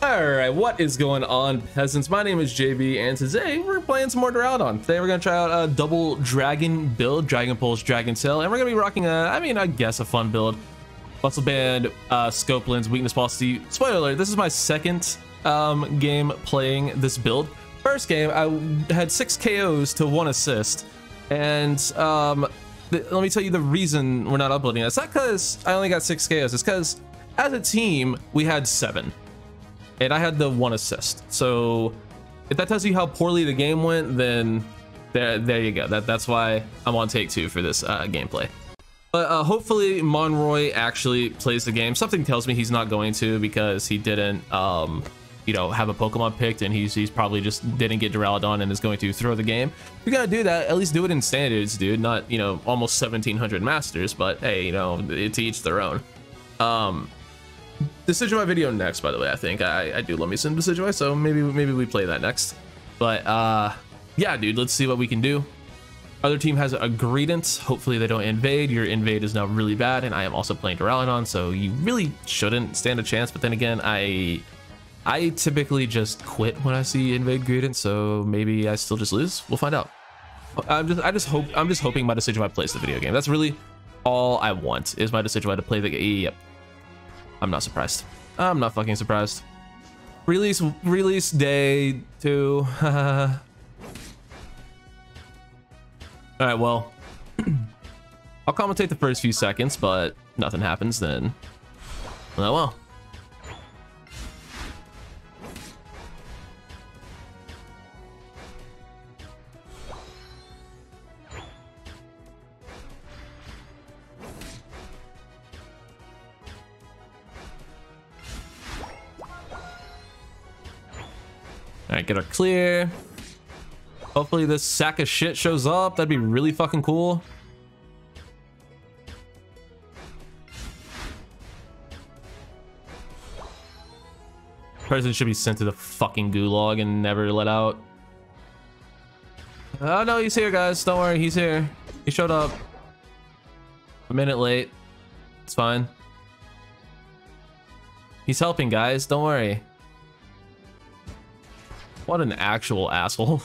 Alright, what is going on, peasants? My name is JB, and today we're playing some more Duraludon. Today we're going to try out a double dragon build, Dragon Pulse, Dragon Tail, and we're going to be rocking a, I mean, I guess a fun build. Muscle Band, uh, Scope Lens, Weakness Policy. Spoiler alert, this is my second um, game playing this build. First game, I had six KOs to one assist, and um, let me tell you the reason we're not uploading. It's not because I only got six KOs, it's because as a team, we had seven and I had the one assist. So if that tells you how poorly the game went, then there, there you go. That that's why I'm on take two for this uh, gameplay. But uh, hopefully Monroy actually plays the game. Something tells me he's not going to because he didn't, um, you know, have a Pokemon picked and he's he's probably just didn't get Duraludon and is going to throw the game. If you're gonna do that, at least do it in standards, dude. Not you know almost 1700 masters, but hey, you know, to each their own. Um, Decidueye video next, by the way. I think I, I do love me some Decidueye, so maybe maybe we play that next. But uh, yeah, dude, let's see what we can do. Other team has a Greedent. Hopefully they don't invade. Your invade is now really bad, and I am also playing Duraludon, so you really shouldn't stand a chance. But then again, I I typically just quit when I see invade Greedent, so maybe I still just lose. We'll find out. I'm just I just hope I'm just hoping my Decidueye plays the video game. That's really all I want is my Decidueye to play the game. Yep, I'm not surprised. I'm not fucking surprised. Release release day two. All right, well, I'll commentate the first few seconds, but nothing happens then. Oh well. All right, get our clear. Hopefully this sack of shit shows up. That'd be really fucking cool. Person should be sent to the fucking gulag and never let out. Oh no, he's here, guys. Don't worry, he's here. He showed up. A minute late. It's fine. He's helping, guys. Don't worry. What an actual asshole.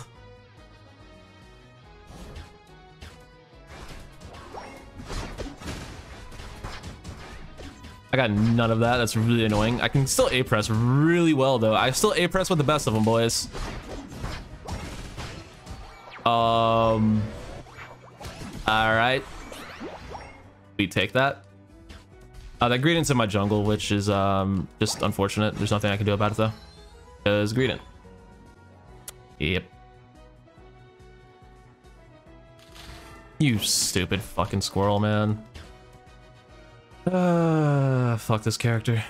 I got none of that. That's really annoying. I can still A-press really well, though. I still A-press with the best of them, boys. Um... Alright. We take that. Uh, that Greedent's in my jungle, which is um, just unfortunate. There's nothing I can do about it, though. Because Greedent. Yep. You stupid fucking squirrel, man. Uh, fuck this character.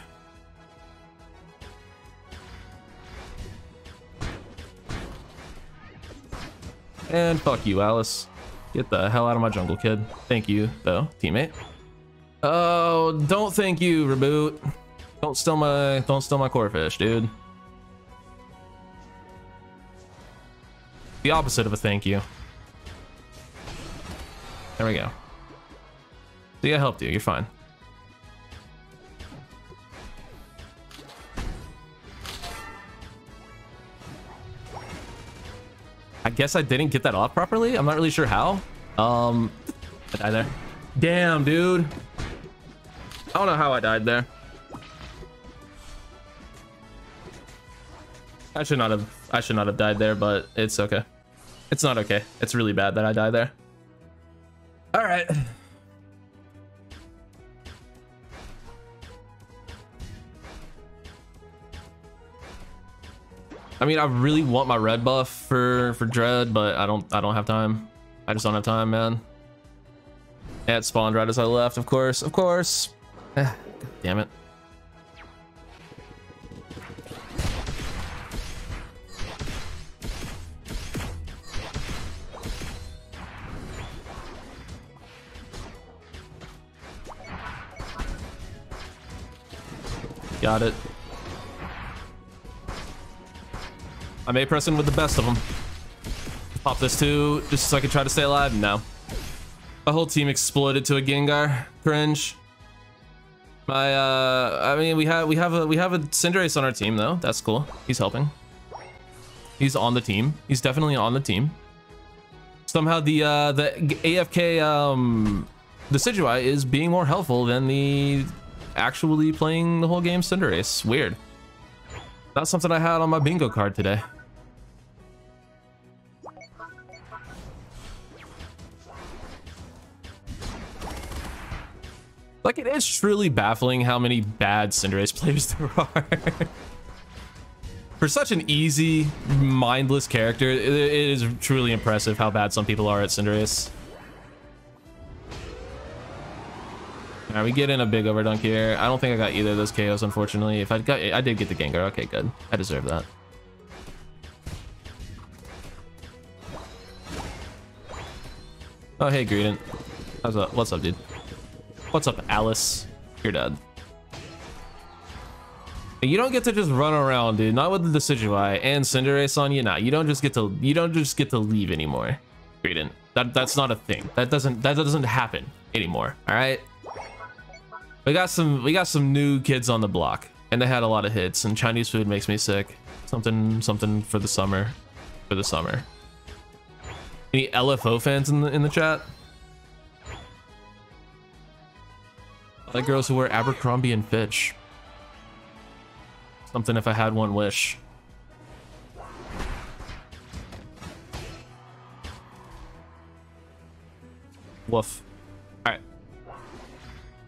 And fuck you, Alice. Get the hell out of my jungle, kid. Thank you, though, teammate. Oh, don't thank you, reboot. Don't steal my, don't steal my Corphish, dude. The opposite of a thank you. There we go. See, I helped you. You're fine. I guess I didn't get that off properly. I'm not really sure how. Um, I died there. Damn, dude. I don't know how I died there. I should not have I should not have died there, but it's okay. It's not okay. It's really bad that I die there. All right. I mean, I really want my red buff for for Dread, but I don't I don't have time. I just don't have time, man. It spawned right as I left, of course, of course. damn it. Got it. I'm A pressing with the best of them. Pop this too, just so I can try to stay alive. No. My whole team exploded to a Gengar. Cringe. My, uh, I mean, we have we have a we have a Cinderace on our team though. That's cool. He's helping. He's on the team. He's definitely on the team. Somehow the uh, the AFK um, the Decidueye is being more helpful than the actually playing the whole game Cinderace. Weird. That's something I had on my bingo card today. Like, it is truly baffling how many bad Cinderace players there are. For such an easy, mindless character, it is truly impressive how bad some people are at Cinderace. Alright, we get in a big overdunk here. I don't think I got either of those KOs, unfortunately. If I got, I did get the Gengar. Okay, good. I deserve that. Oh, hey, Greedent. How's up? What's up, dude? What's up, Alice? You're dead. You don't get to just run around, dude. Not with the Decidueye and Cinderace on you. Nah, you don't just get to you don't just get to leave anymore. Greedent. That that's not a thing. That doesn't that doesn't happen anymore. All right. We got some we got some new kids on the block, and they had a lot of hits. And Chinese food makes me sick. Something something for the summer, for the summer. Any LFO fans in the in the chat? like girls who wear Abercrombie and Fitch. Something if I had one wish. Woof. Alright.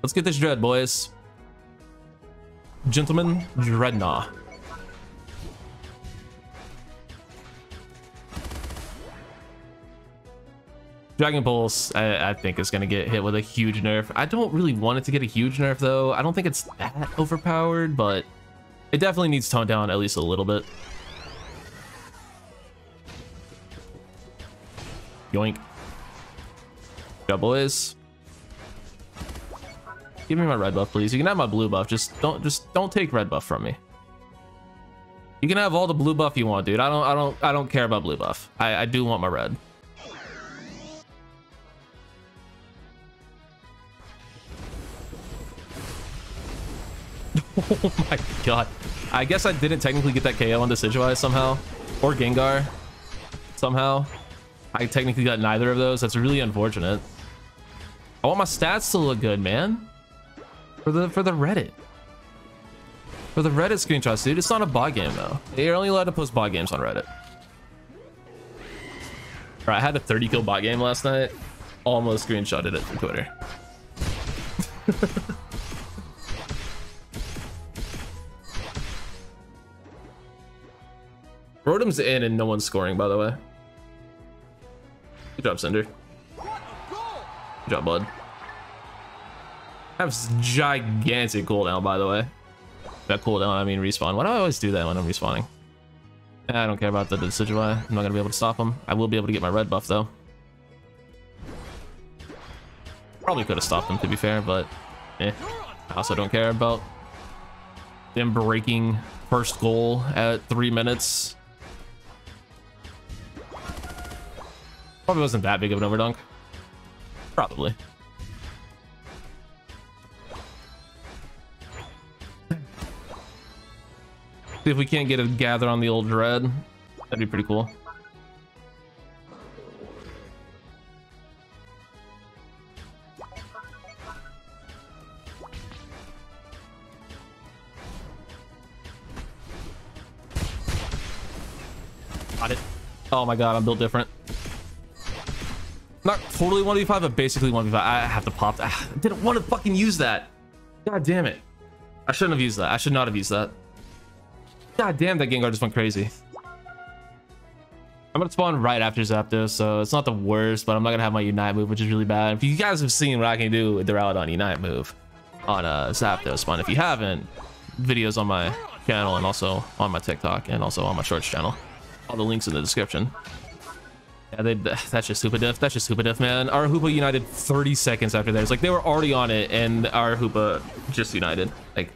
Let's get this dread, boys. Gentlemen, Drednaw. Dragon Pulse, I, I, think, is going to get hit with a huge nerf. I don't really want it to get a huge nerf, though. I don't think it's that overpowered, but it definitely needs toned down at least a little bit. Yoink. Yeah, boys. Give me my red buff, please. You can have my blue buff. Just don't, just don't take red buff from me. You can have all the blue buff you want, dude. I don't, I don't, I don't care about blue buff. I, I do want my red. oh my god. I guess I didn't technically get that KO on Decidueye somehow. Or Gengar. Somehow. I technically got neither of those. That's really unfortunate. I want my stats to look good, man. For the for the Reddit. For the Reddit screenshots, dude. It's not a bot game, though. You're only allowed to post bot games on Reddit. I had a 30 kill bot game last night. Almost screenshotted it for Twitter. Rotom's in and no one's scoring, by the way. Good job, Cinder. Good job, bud. Have gigantic cooldown, by the way. That cooldown, I mean respawn. Why do I always do that when I'm respawning? I don't care about the Decidueye. I'm not gonna be able to stop him. I will be able to get my red buff, though. Probably could have stopped him, to be fair, but eh. I also don't care about them breaking first goal at three minutes Probably wasn't that big of an overdunk. Probably. See if we can't get a gather on the old dread. That'd be pretty cool. Got it. Oh my god, I'm built different. Not totally 1v5, but basically 1v5. I have to pop. I didn't want to fucking use that. God damn it. I shouldn't have used that. I should not have used that. God damn, that Gengar just went crazy. I'm gonna spawn right after Zapdos, so it's not the worst, but I'm not gonna have my Unite move, which is really bad. If you guys have seen what I can do with the Duraludon Unite move on uh, Zapdos spawn, if you haven't, videos on my channel and also on my TikTok and also on my Shorts channel. All the links in the description. Yeah, they, that's just super diff. That's just super diff, man. Our Hoopa united 30 seconds after theirs. Like, they were already on it, and our Hoopa just united. Like,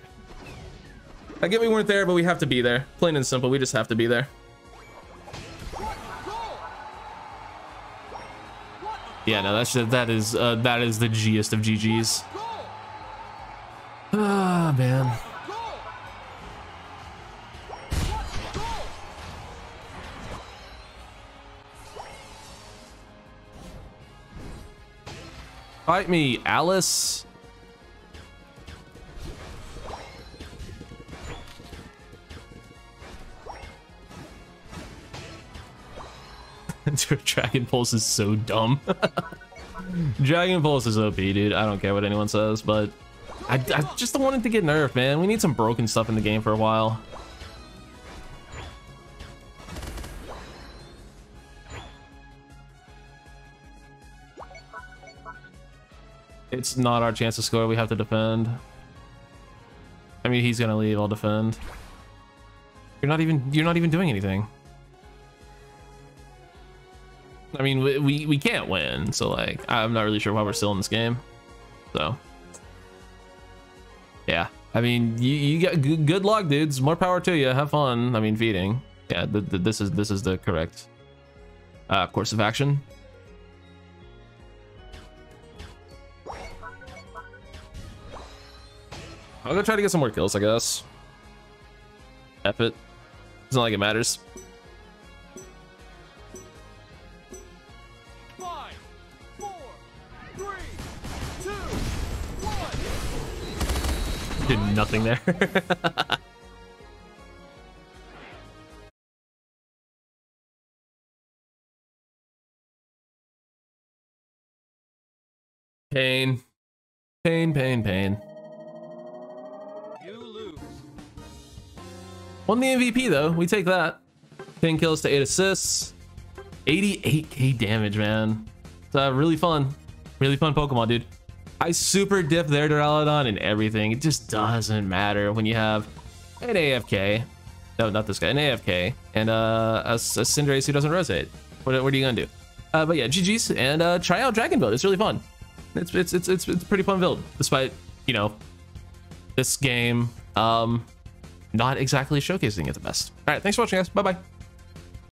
I get we weren't there, but we have to be there. Plain and simple, we just have to be there. Yeah, no, that's just, that is uh, that is the Gist of GG's. Oh, man. Fight me, Alice. Dragon Pulse is so dumb. Dragon Pulse is OP, dude. I don't care what anyone says, but I, I just don't want it to get nerfed, man. We need some broken stuff in the game for a while. It's not our chance to score. We have to defend. I mean, he's gonna leave. I'll defend. You're not even. You're not even doing anything. I mean, we, we, we can't win, so like, I'm not really sure why we're still in this game. So, yeah. I mean, you, you got good, luck, dudes. More power to you. Have fun. I mean, feeding. Yeah, the, the, this is this is the correct uh, course of action. I'll go try to get some more kills, I guess. F it. It's not like it matters. Nothing there. pain. Pain, pain, pain. You lose. Won the MVP though. We take that. 10 kills to 8 assists. 88k damage, man. It's uh, really fun. Really fun Pokemon, dude. I super dip their Duraludon and everything. It just doesn't matter when you have an AFK. No, not this guy. An AFK and uh, a, a Cinderace who doesn't rotate. What, what are you gonna do? Uh, but yeah, GG's and uh, try out Dragon Build. It's really fun. It's it's it's it's it's pretty fun build, despite you know this game um not exactly showcasing it the best. All right, thanks for watching, guys. Bye bye.